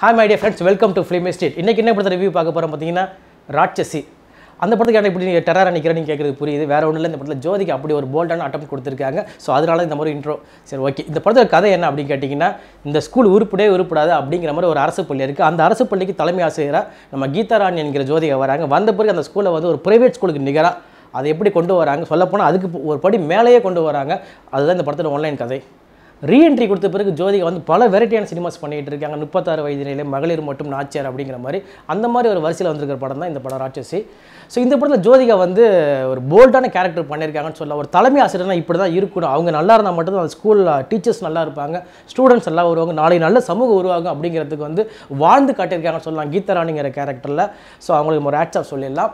Hi my friends welcome to film estate இன்றைக்கி என்ன படத்தை ரிவ்யூ பார்க்க போகிறோம் பார்த்தீங்கன்னா ராட்சசி. அந்த படத்துக்கு இப்படி நீங்கள் டெரரா நிற்கிறேன்னு கேட்குறது புரியுது. வேறு ஒன்றும் இல்லை இந்த படத்தில் ஜோதிக்கு அப்படி ஒரு போல்டான அட்டம் கொடுத்துருக்காங்க. ஸோ அதனால இந்த மாதிரி இன்ட்ரோ சரி ஓகே இந்த படத்தோட கதை என்ன அப்படின்னு கேட்டிங்கன்னா இந்த ஸ்கூல் உருப்படே உருப்படாது அப்படிங்கிற மாதிரி ஒரு அரசு பள்ளி இருக்குது அந்த அரசு பள்ளிக்கு தலைமை ஆசிரியராக நம்ம கீதாராணி என்கிற ஜோதிகா வராங்க. வந்த பிறகு அந்த ஸ்கூலில் வந்து ஒரு ப்ரைவேட் ஸ்கூலுக்கு நிகராக அதை எப்படி கொண்டு வராங்க? சொல்லப்போனால் அதுக்கு ஒரு படி மேலேயே கொண்டு வராங்க. அதுதான் இந்த படத்தில் ஆன்லைன் கதை. ரீஎன்ட்ரி கொடுத்த பிறகு ஜோதிகா வந்து பல வெரைட்டியான சினிமாஸ் பண்ணிகிட்டு இருக்காங்க. முப்பத்தாறு வயது நிலையில மகளிர் மட்டும் நாச்சியார் அப்படிங்கிற மாதிரி. அந்த மாதிரி ஒரு வரிசையில் வந்திருக்கிற படம் தான் இந்த படம் ராட்சசி. ஸோ இந்த படத்தில் ஜோதிகா வந்து ஒரு போல்டான கேரக்டர் பண்ணியிருக்காங்கன்னு சொல்ல ஒரு தலைமை ஆசிரியர்னா இப்படி தான் இருக்கணும். அவங்க நல்லா இருந்தால் மட்டும் அந்த ஸ்கூலில் டீச்சர்ஸ் நல்லா இருப்பாங்க. ஸ்டூடெண்ட்ஸ் நல்லா வருவாங்க. நாளை நல்ல சமூகம் உருவாகும் அப்படிங்கிறதுக்கு வந்து வாழ்ந்து காட்டியிருக்காங்கன்னு சொல்லலாம் கீதராணிங்கிற கேரக்டரில் ஸோ அவங்களுக்கு ஒரு ஆட்ஸாக சொல்லிடலாம்.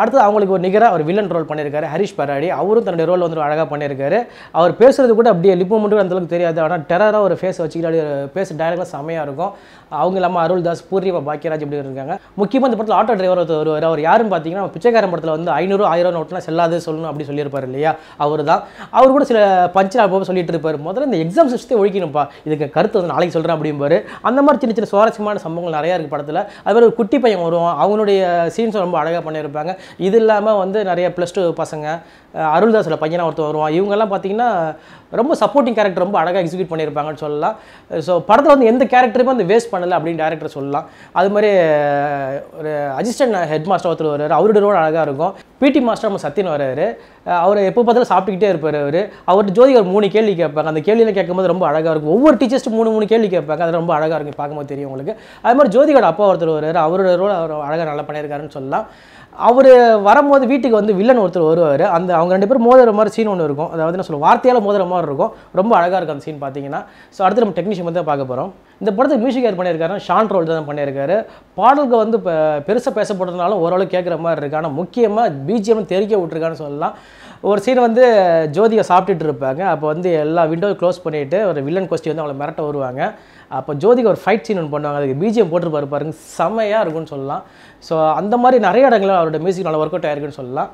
அடுத்து அவங்களுக்கு ஒரு நிகராக ஒரு வில்லன் ரோல் பண்ணியிருக்காரு ஹரிஷ் பராடி. அவரும் தன்னுடைய ரோல் வந்து அழகாக பண்ணியிருக்காரு. அவர் பேசுறது கூட அப்படியே லிப்பு மட்டும் அந்தளவுக்கு தெரியாது. ஆனால் டெரராக ஒரு ஃபேஸ் வச்சுக்கிட்டு பேச டைலாக்லாம் செம்மையாக இருக்கும். அவங்க இல்லாமல் அருள்தாஸ் பூர்ணிமா பாக்கியராஜ் இப்படி இருக்காங்க. முக்கியமாக இந்த படத்தில் ஆட்டோ டிரைவர் ஒருத்தர் வருவார். அவர் யாருன்னு பார்த்தீங்கன்னா பிச்சைக்காரன் படத்தில் வந்து ஐநூறு ஆயிரம் நோட்லாம் செல்லாது சொல்லணும் அப்படி சொல்லியிருப்பார் இல்லையா? அவர் தான் அவர் கூட சில பஞ்சு அப்போ சொல்லிட்டு இருப்பார். முதல்ல இந்த எக்ஸாம் சிஸ்டத்தை ஒழிக்கணும்ப்பா. இதுக்கு கருத்து வந்து நாளைக்கு சொல்கிறேன் அப்படிம்பாரு. அந்த மாதிரி சின்ன சின்ன சுவாரஸ்யமான சம்பவங்கள் நிறையா இருக்குது படத்தில். அது மாதிரி ஒரு குட்டி பையன் வருவான். அவனுடைய சீன்ஸ் ரொம்ப அழகாக பண்ணியிருப்பாங்க. இது இல்லாமல் வந்து நிறைய ப்ளஸ் டூ பசங்க அருள்தாஸில் பையனாக ஒருத்தர் வருவான். இவங்கெல்லாம் பார்த்தீங்கன்னா ரொம்ப சப்போர்ட்டிங் கேரக்டர் ரொம்ப அழகாக எக்ஸிக்யூட் பண்ணியிருப்பாங்கன்னு சொல்லலாம். ஸோ படத்தில் வந்து எந்த கேரக்டருமே வந்து வேஸ்ட் பண்ணலை அப்படின்னு டேரக்டர் சொல்லலாம். அது மாதிரி ஒரு அசிஸ்டன்ட் ஹெட் மாஸ்டர் ஒருத்தர் வருவார். அவருடைய ரோல் அழகாக இருக்கும். பிடி மாஸ்டர் நம்ம சத்தியன் வர்றாரு அவர் எப்போ பார்த்தாலும் சாப்பிட்டுக்கிட்டே இருப்பார் அவர். அவர்கிட்ட ஜோதி ஒரு மூணு கேள்வி கேட்பாங்க. அந்த கேள்வியில் கேட்கும்போது ரொம்ப அழகாக இருக்கும். ஒவ்வொரு டீச்சர்ஸ்ட்டு மூணு மூணு கேள்வி கேட்பாங்க. அது ரொம்ப அழகாக இருக்கும் பார்க்கும்போது தெரியும் உங்களுக்கு. அது மாதிரி ஜோதிகோட அப்பா ஒருத்தர் வருவார். அவரோட ரோல் அவர் அழகாக நல்லா பண்ணியிருக்காருன்னு சொல்லலாம். அவர் வரும்போது வீட்டுக்கு வந்து வில்லன் ஒருத்தர் வருவார். அந்த அவங்க ரெண்டு பேரும் மோதிர மாதிரி சீன் ஒன்று இருக்கும். அதாவது என்ன சொல்லுவோம் வார்த்தையால் மோதிர மாதிரி இருக்கும். ரொம்ப அழகாக இருக்கும் அந்த சீன் பார்த்தீங்கன்னா. ஸோ அடுத்து நம்ம டெக்னீஷியன் வந்து பார்க்க போகிறோம் இந்த படத்துக்கு மியூசிக் யார் பண்ணியிருக்காரு ஷான் ரோல் தான் பண்ணியிருக்காரு. பாடல்கள் வந்து இப்போ பெருசாக பேசப்படுறதுனாலும் ஓரளவு கேட்குற மாதிரி இருக்கு. ஆனால் முக்கியமாக பிஜிஎம் தெரிக்க விட்ருக்கான்னு சொல்லலாம். ஒரு சீன் வந்து ஜோதிகா சாப்பிட்டுட்டு இருப்பாங்க. அப்போ வந்து எல்லா விண்டோ க்ளோஸ் பண்ணிவிட்டு ஒரு வில்லன் கொஸ்டி வந்து அவளை மிரட்ட வருவாங்க. அப்போ ஜோதிகா ஒரு ஃபைட் சீன் ஒன்று பண்ணுவாங்க. அதுக்கு பிஜிஎம் போட்டுருப்பாரு பாருங்க. செம்மையாக இருக்கும்னு சொல்லலாம். ஸோ அந்த மாதிரி நிறைய இடங்களில் அவரோட மியூசிக் நல்லா ஒர்க் அவுட் ஆயிருக்குன்னு சொல்லலாம்.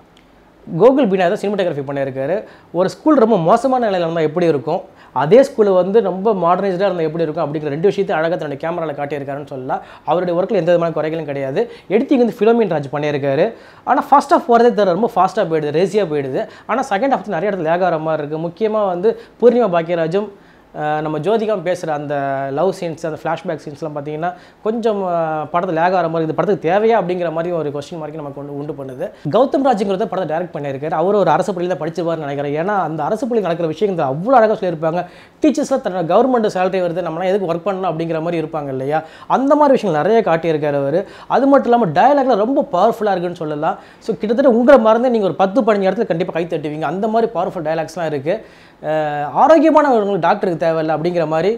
கோகுல் பீனா தான் சினிமாட்டோகிராஃபி பண்ணியிருக்காரு. ஒரு ஸ்கூல் ரொம்ப மோசமான நிலையில் இருந்தால் எப்படி இருக்கும்? அதே ஸ்கூலில் வந்து ரொம்ப மாடர்னைஸ்டாக இருந்தால் எப்படி இருக்கும் அப்படிங்கிற ரெண்டு விஷயத்தை அழகாக தன்னுடைய கேமராவில் காட்டியிருக்காருன்னு சொல்லலாம். அவருடைய ஒர்க்கில் எந்த விதமான குறைகளும் கிடையாது. எடிட்டிங் வந்து ஃபிலோமின் ராஜ் பண்ணியிருக்காரு. ஆனால் ஃபர்ஸ்ட் ஆஃப் போகிறதே தர ரொம்ப ஃபாஸ்ட்டாக போயிடுது ரேசியாக போயிடுது. ஆனால் செகண்ட் ஆஃப் நிறைய இடத்துல லேக் ஆகிற மாதிரி இருக்குது முக்கியமாக வந்து பூர்ணிமா பாக்கியராஜும் நம்ம ஜோதிகாவும் பேசுகிற அந்த லவ் சீன்ஸ் அந்த ஃப்ளாஷ்பேக் சீன்ஸ்லாம் பார்த்தீங்கன்னா கொஞ்சம் படத்தை படத்தில் லேக் ஆகிற மாதிரி இந்த படத்துக்கு தேவையா அப்படிங்கிற மாதிரி ஒரு கொஸ்டின் மார்க்கு நமக்கு ஒன்று உண்டு பண்ணுது. கௌதம் ராஜுங்கிறத படத்தை டைரக்ட் பண்ணியிருக்காரு. அவர் ஒரு அரசு பள்ளியில் தான் படிச்சிருவார்னு நினைக்கிறேன். ஏன்னா அந்த அரசு பள்ளியில் நடக்கிற விஷயங்கள் அவ்வளோ அழகாக சொல்லியிருப்பாங்க. டீச்சர்ஸ்லாம் தன்னோட கவர்மெண்ட் சேலரி வருது நம்மளாம் எதுக்கு ஒர்க் பண்ணணும் அப்படிங்கிற மாதிரி இருப்பாங்க இல்லையா? அந்த மாதிரி விஷயங்கள் நிறைய காட்டியிருக்காரு அவர். அது மட்டும் இல்லாமல் டயலாக்ல ரொம்ப பவர்ஃபுல்லாக இருக்குன்னு சொல்லலாம். ஸோ கிட்டத்தட்ட உங்களை மறந்து நீங்கள் ஒரு பத்து பதினஞ்சு இடத்துல கண்டிப்பாக கை தட்டுவீங்க. அந்த மாதிரி பவர்ஃபுல் டயலாக்ஸ்லாம் இருக்குது ஆரோக்கியமானவங்களுக்கு டாக்டருக்கு தேவையில்லை அப்படிங்கிற மாதிரி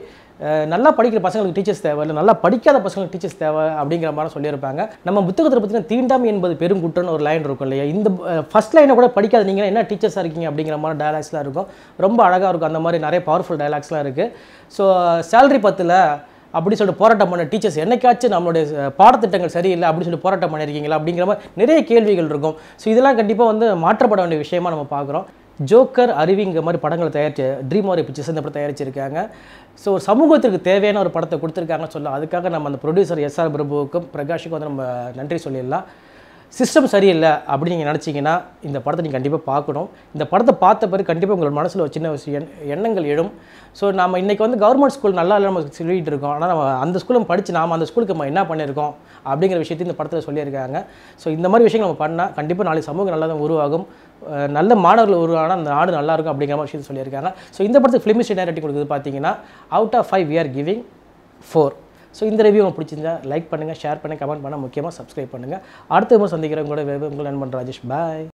நல்லா படிக்கிற பசங்களுக்கு டீச்சர்ஸ் தேவையில்லை நல்லா படிக்காத பசங்களுக்கு டீச்சர்ஸ் தேவை அப்படிங்கிற மாதிரி சொல்லியிருப்பாங்க. நம்ம புத்தகத்தில் பார்த்தீங்கன்னா தீண்டாமை என்பது பெரும் குற்றம்னு ஒரு லைன் இருக்கும் இல்லையா? இந்த ஃபஸ்ட் லைனை கூட படிக்காத நீங்கள் என்ன டீச்சர்ஸாக இருக்கீங்க அப்படிங்கிற மாதிரி டயலாக்ஸ்லாம் இருக்கும். ரொம்ப அழகாக இருக்கும். அந்த மாதிரி நிறைய பவர்ஃபுல் டயலாக்ஸ்லாம் இருக்குது ஸோ சேலரி பத்தில் அப்படி சொல்லிட்டு போராட்டம் பண்ண டீச்சர்ஸ் என்னைக்காச்சும் நம்மளுடைய பாடத்திட்டங்கள் சரியில்லை அப்படின்னு சொல்லி போராட்டம் பண்ணியிருக்கீங்களா அப்படிங்கிற மாதிரி நிறைய கேள்விகள் இருக்கும். ஸோ இதெல்லாம் கண்டிப்பாக வந்து மாற்றப்பட வேண்டிய விஷயமா நம்ம பார்க்குறோம். ஜோக்கர் அறிவிங்கிற மாதிரி படங்களை தயாரிச்சு ட்ரீம் வாரி பிக்சர்ஸ் இந்த படம் தயாரிச்சிருக்காங்க. ஸோ சமூகத்திற்கு தேவையான ஒரு படத்தை கொடுத்துருக்காங்கன்னு சொல்லலாம். அதுக்காக நம்ம அந்த ப்ரொடியூசர் எஸ்ஆர் பிரபுவுக்கும் பிரகாஷுக்கும் வந்து நம்ம நன்றி சொல்லிடலாம். சிஸ்டம் சரியில்லை அப்படின்னு நீங்கள் நினச்சிங்கன்னா இந்த படத்தை நீங்கள் கண்டிப்பாக பார்க்கணும். இந்த படத்தை பார்த்த பிறகு கண்டிப்பாக உங்கள் மனசில் ஒரு சின்ன எண்- எண்ணங்கள் எழும். ஸோ நம்ம இன்றைக்கி வந்து கவர்மெண்ட் ஸ்கூல் நல்லா இல்லை நம்ம சொல்லிகிட்டு இருக்கோம். ஆனால் நம்ம அந்த ஸ்கூலும் படித்து நாம் அந்த ஸ்கூலுக்கு நம்ம என்ன பண்ணியிருக்கோம் அப்படிங்கிற விஷயத்தையும் இந்த படத்தில் சொல்லியிருக்காங்க. ஸோ இந்த மாதிரி விஷயங்கள் நம்ம பண்ணால் கண்டிப்பாக நாளைக்கு சமூகம் நல்லா தான் உருவாகும் நல்ல மாணவர்கள் உருவானால் அந்த நாடு நல்லாயிருக்கும் அப்படிங்கிற மாதிரி விஷயத்தை சொல்லியிருக்காங்க. ஸோ இந்த படத்துக்கு ஃபிலிமிஸ்ட் ஸ்டேட் கொடுக்குறது பார்த்தீங்கன்னா out of five we are giving four so இந்த ரிவ்யூ உங்களுக்கு பிடிச்சிருந்தா லைக் பண்ணுங்கள் ஷேர் பண்ணுங்கள் கமெண்ட் பண்ண முக்கியமாக சப்ஸ்கிரைப் பண்ணுங்கள் அடுத்த முறை சந்திக்கிறேன் உங்களோட உங்கள் நண்பன் ராஜேஷ். பாய்